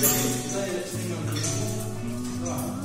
对，再一个，吃点东西，是吧？